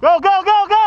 Go, go, go, go!